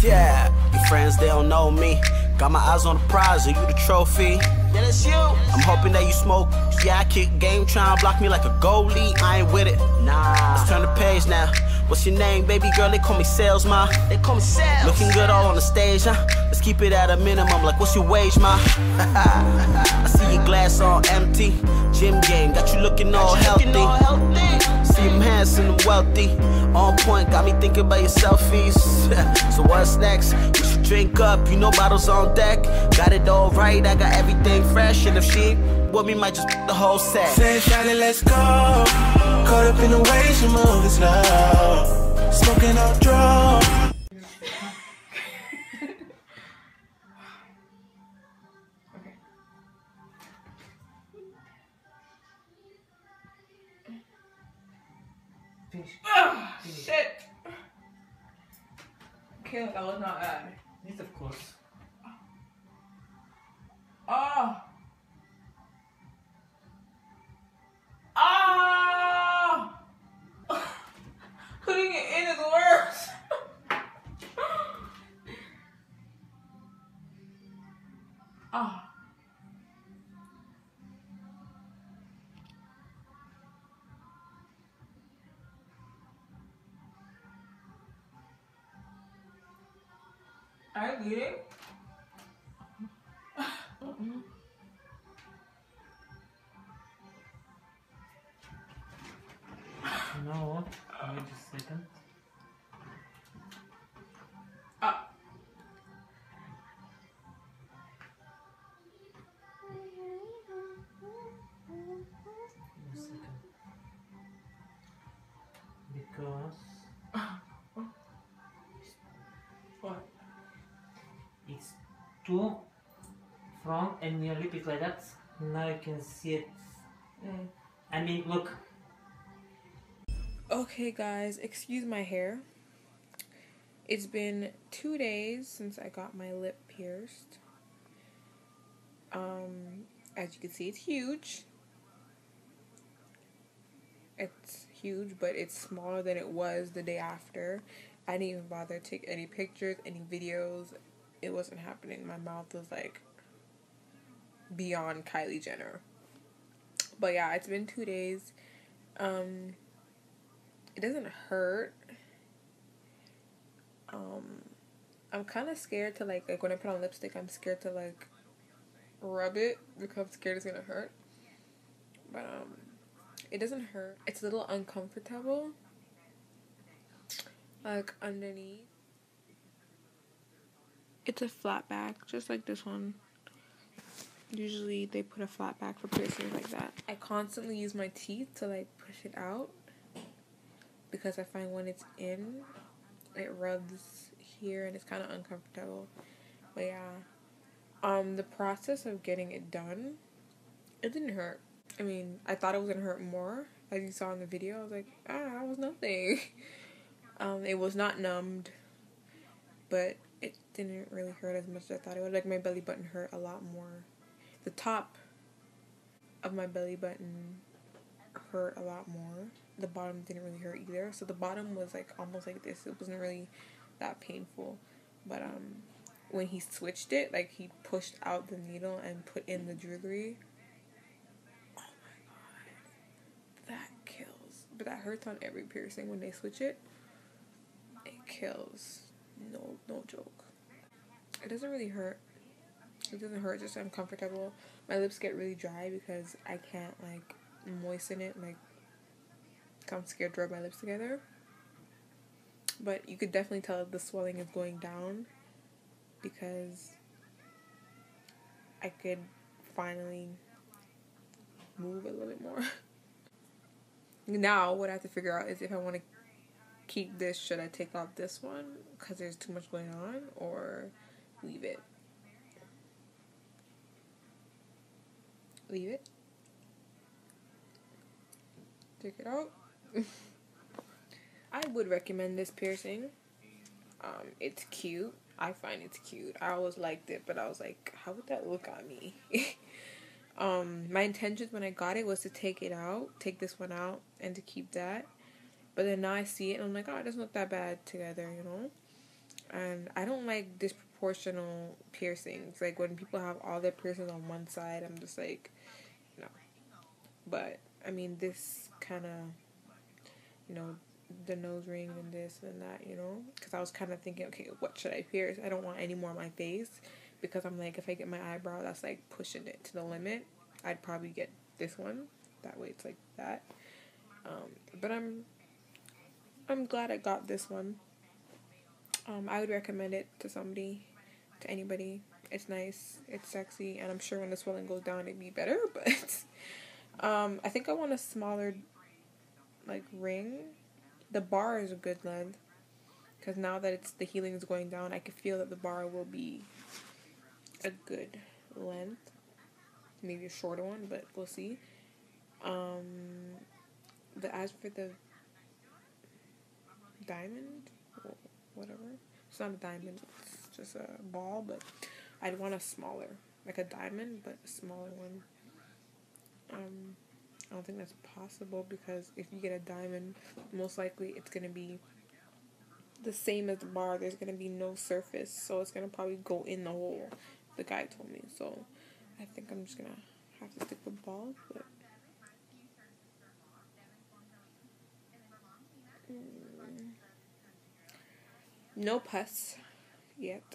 Yeah, your friends, they don't know me. Got my eyes on the prize, are you the trophy? Yeah, that's you. I'm hoping that you smoke. Yeah, I kick game, trying to block me like a goalie. I ain't with it. Nah. Let's turn the page now. What's your name, baby girl? They call me Sales, ma. They call me Sales. Looking good all on the stage, huh? Let's keep it at a minimum. Like, what's your wage, ma? I see your glass all empty. Gym game got you looking all healthy. See him handsome and wealthy. On point, got me thinking about your selfies. so what's next? We should drink up, you know bottles on deck. Got it all right, I got everything fresh. And if she with me, might just the whole set. Say, shawty, let's go. Caught up in the way she moving slow. Smoking up draw. Ah, shit. Okay, that was not bad. Are you bleeding? No, wait a second. Ah. Second. Because too front and your lip like that. Now you can see it. Mm. I mean, look. Okay, guys, excuse my hair. It's been two days since I got my lip pierced. Um, as you can see, it's huge. It's huge, but it's smaller than it was the day after. I didn't even bother to take any pictures, any videos. It wasn't happening. My mouth was like beyond Kylie Jenner. But yeah, it's been two days. Um, it doesn't hurt. Um, I'm kind of scared to like like when I put on lipstick. I'm scared to like rub it because I'm scared it's gonna hurt. But um, it doesn't hurt. It's a little uncomfortable. Like underneath. It's a flat back, just like this one. Usually they put a flat back for piercings like that. I constantly use my teeth to like push it out because I find when it's in, it rubs here and it's kind of uncomfortable. But yeah, um, the process of getting it done, it didn't hurt. I mean, I thought it was gonna hurt more, as you saw in the video. I was like, ah, it was nothing. um, it was not numbed, but it didn't really hurt as much as I thought it would. Like my belly button hurt a lot more. The top of my belly button hurt a lot more. The bottom didn't really hurt either. So the bottom was like almost like this. It wasn't really that painful. But um when he switched it, like he pushed out the needle and put in the jewelry. Oh my god. That kills. But that hurts on every piercing when they switch it. It kills. No no joke. It doesn't really hurt. It doesn't hurt, just uncomfortable. My lips get really dry because I can't like moisten it like I'm scared to rub my lips together. But you could definitely tell the swelling is going down because I could finally move a little bit more. now, what I have to figure out is if I want to keep this, should I take off this one because there's too much going on or leave it? Leave it. Take it out. I would recommend this piercing. Um, it's cute. I find it's cute. I always liked it, but I was like, how would that look on me? Um, my intentions when I got it was to take it out, take this one out, and to keep that. But then now I see it and I'm like, oh, it doesn't look that bad together, you know? And I don't like disproportional piercings. Like when people have all their piercings on one side, I'm just like, no. But I mean, this kind of, you know, the nose ring and this and that, you know? Because I was kind of thinking, okay, what should I pierce? I don't want any more on my face because I'm like, if I get my eyebrow, that's like pushing it to the limit. I'd probably get this one. That way it's like that. Um, but I'm, I'm glad I got this one. Um, I would recommend it to somebody, to anybody. It's nice, it's sexy, and I'm sure when the swelling goes down, it'd be better. But um, I think I want a smaller, like ring. The bar is a good length, because now that it's the healing is going down, I can feel that the bar will be a good length. Maybe a shorter one, but we'll see. Um, the as for the diamond, whatever. It's not a diamond. It's just a ball, but I'd want a smaller, like a diamond, but a smaller one. Um, I don't think that's possible because if you get a diamond, most likely it's gonna be the same as the bar. There's gonna be no surface, so it's gonna probably go in the hole. The guy told me, so I think I'm just gonna have to stick with balls, but. Mm. No pus yet.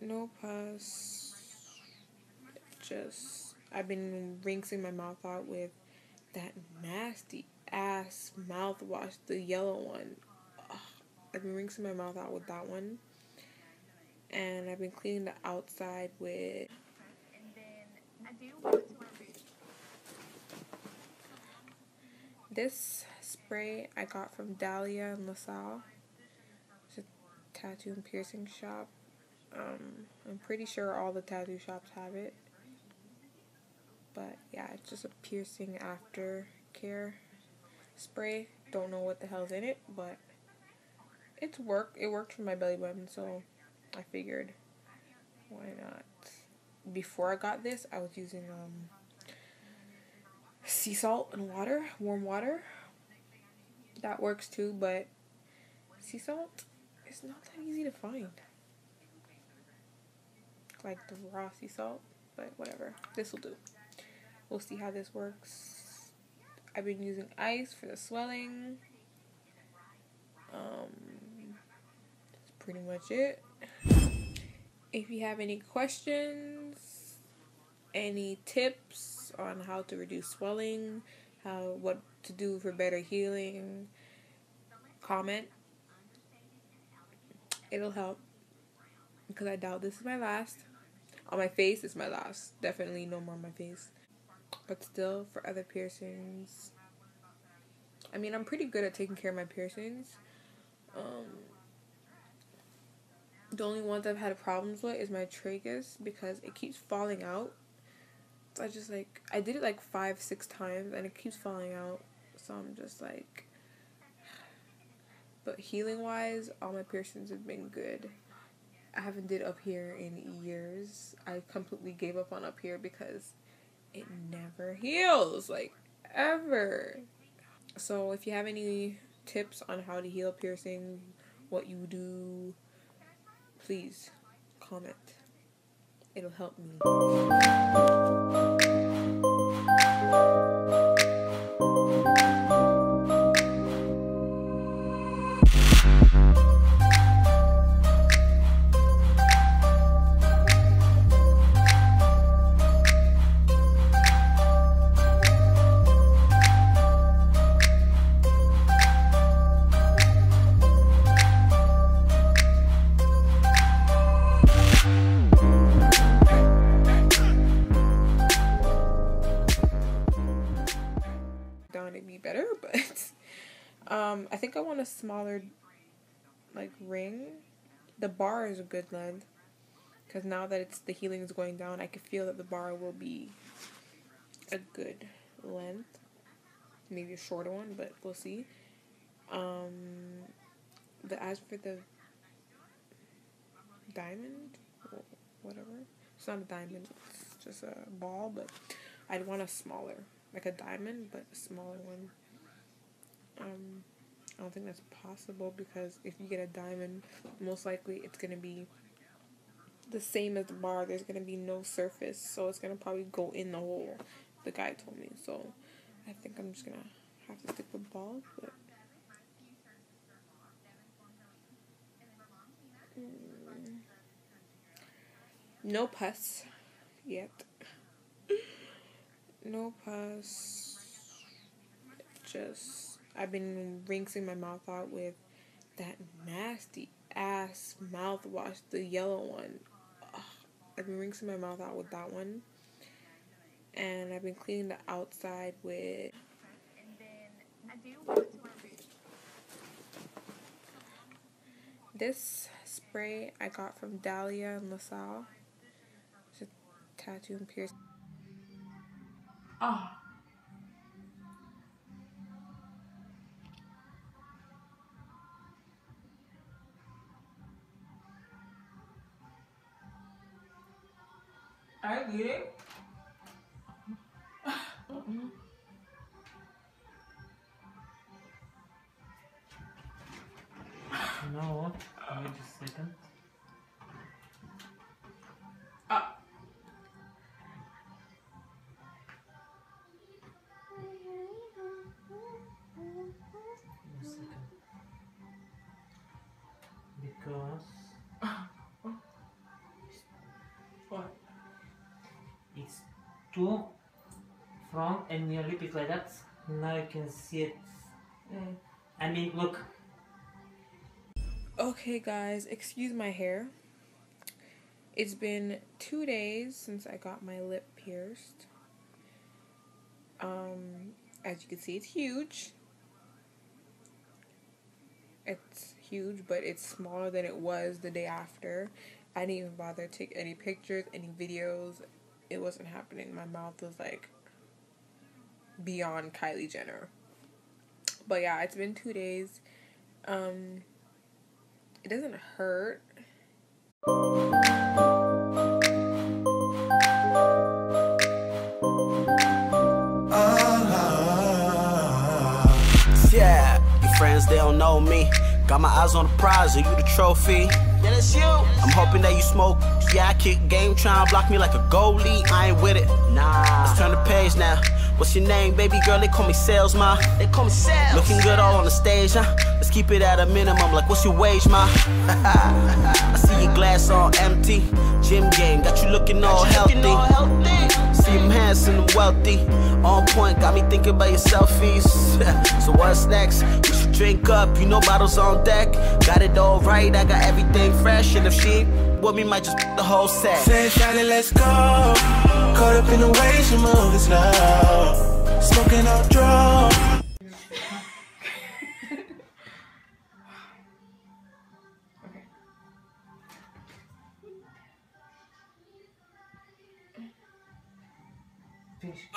No pus. Just I've been rinsing my mouth out with that nasty ass mouthwash, the yellow one. Ugh. I've been rinsing my mouth out with that one. And I've been cleaning the outside with this spray I got from Dahlia and LaSalle. Tattoo and piercing shop. Um, I'm pretty sure all the tattoo shops have it. But yeah, it's just a piercing after care spray. Don't know what the hell's in it, but it's work. It worked for my belly button, so I figured why not. Before I got this, I was using um sea salt and water, warm water. That works too, but sea salt is not that easy to find. Like the raw sea salt, but whatever. This will do. We'll see how this works. I've been using ice for the swelling. Um, that's pretty much it. If you have any questions, any tips on how to reduce swelling, how what to do for better healing, comment. It'll help because I doubt this is my last. On my face, it's my last. Definitely no more on my face. But still, for other piercings, I mean, I'm pretty good at taking care of my piercings. Um, the only ones I've had problems with is my tragus because it keeps falling out. So I just like I did it like five, six times and it keeps falling out. So I'm just like but healing wise, all my piercings have been good. I haven't did up here in years. I completely gave up on up here because it never heals, like ever. So if you have any tips on how to heal piercing, what you do, please comment. It'll help me. A smaller like ring. The bar is a good length because now that it's the healing is going down, I can feel that the bar will be a good length. Maybe a shorter one, but we'll see. Um, the as for the diamond, whatever, it's not a diamond. It's just a ball, but I'd want a smaller, like a diamond, but a smaller one. Um, I don't think that's possible because if you get a diamond, most likely it's gonna be the same as the bar. There's gonna be no surface, so it's gonna probably go in the hole. The guy told me, so I think I'm just gonna have to stick with balls, but. Mm. No pus yet. No pus. Just I've been rinsing my mouth out with that nasty ass mouthwash, the yellow one. Ugh. I've been rinsing my mouth out with that one. And I've been cleaning the outside with this spray I got from Dahlia and LaSalle. It's a tattoo and piercing. Ah. Are you bleeding? No, wait a second. Ah. Too front and your lip is like that. Now you can see it. I mean, look. Okay, guys, excuse my hair. It's been two days since I got my lip pierced. Um, as you can see, it's huge. It's huge, but it's smaller than it was the day after. I didn't even bother to take any pictures, any videos. It wasn't happening. My mouth was like beyond Kylie Jenner. But yeah, it's been two days. Um, it doesn't hurt. Ah, Yeah, your friends, they don't know me. Got my eyes on the prize, are you the trophy? You. I'm hoping that you smoke. Yeah, I kick game, trying to block me like a goalie. I ain't with it. Nah. Let's turn the page now. What's your name, baby girl? They call me Sales, ma. They call me Sales. Looking good all on the stage, huh? Let's keep it at a minimum. Like, what's your wage, ma? I see your glass all empty. Gym game, got you looking all healthy. See him handsome and wealthy. On point, got me thinking about your selfies. so what's next? We should drink up, you know bottles on deck. Got it all right, I got everything fresh. And if she with me, might just the whole set. Say, shawty, let's go. Caught up in the way she moves slow. Smoking up drugs.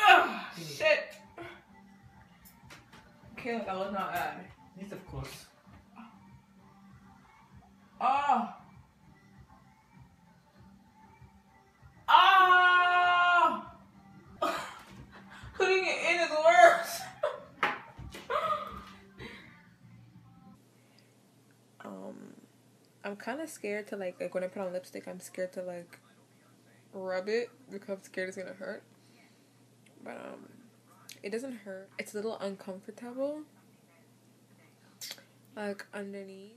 Ah, Finish. Finish. Shit. Okay, that was not bad. Yes, of course. Oh. Oh. Putting it in is worse. um, I'm kind of scared to like like when I put on lipstick. I'm scared to like rub it because I'm scared it's gonna hurt. It doesn't hurt. It's a little uncomfortable. Like underneath.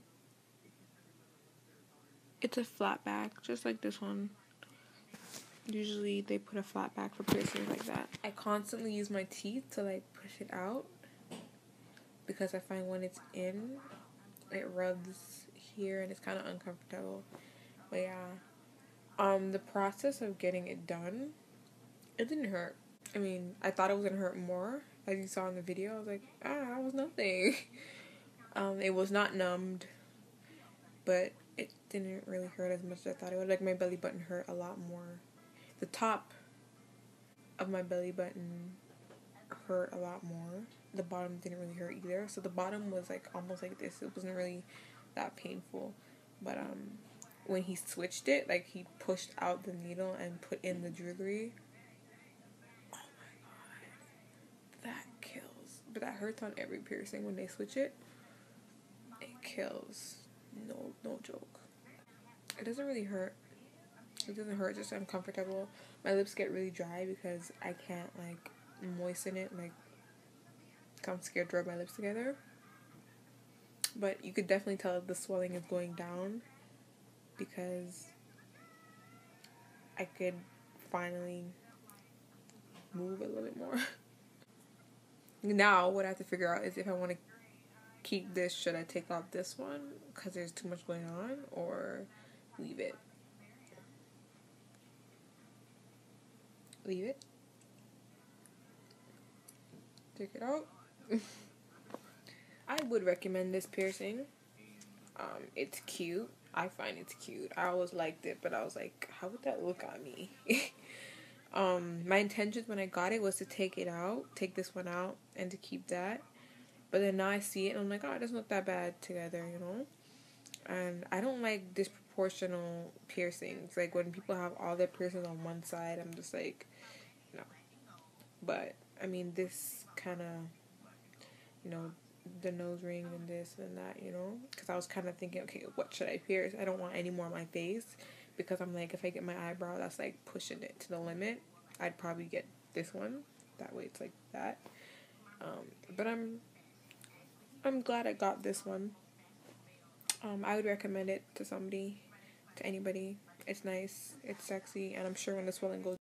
It's a flat back, just like this one. Usually they put a flat back for piercings like that. I constantly use my teeth to like push it out because I find when it's in, it rubs here and it's kind of uncomfortable. But yeah, um, the process of getting it done, it didn't hurt. I mean, I thought it was gonna hurt more, as you saw in the video. I was like, ah, it was nothing. Um, it was not numbed, but it didn't really hurt as much as I thought it would. Like my belly button hurt a lot more. The top of my belly button hurt a lot more. The bottom didn't really hurt either. So the bottom was like almost like this. It wasn't really that painful. But um when he switched it, like he pushed out the needle and put in the jewelry. Oh my god. That kills. But that hurts on every piercing when they switch it. It kills. No no joke. It doesn't really hurt. It doesn't hurt, just uncomfortable. My lips get really dry because I can't like moisten it like I'm scared to rub my lips together. But you could definitely tell the swelling is going down because I could finally move a little bit more. now, what I have to figure out is if I want to keep this, should I take off this one because there's too much going on or leave it? Leave it. Take it out. I would recommend this piercing. Um, it's cute. I find it's cute. I always liked it, but I was like, how would that look on me? um, my intentions when I got it was to take it out, take this one out, and to keep that. But then now I see it and I'm like, oh, it doesn't look that bad together, you know? And I don't like disproportional piercings. Like when people have all their piercings on one side, I'm just like, no. But I mean, this kind of, you know, the nose ring and this and that, you know? Because I was kind of thinking, okay, what should I pierce? I don't want any more on my face because I'm like, if I get my eyebrow, that's like pushing it to the limit. I'd probably get this one. That way it's like that. Um, but I'm, I'm glad I got this one. Um, I would recommend it to somebody, to anybody. It's nice, it's sexy, and I'm sure when the swelling goes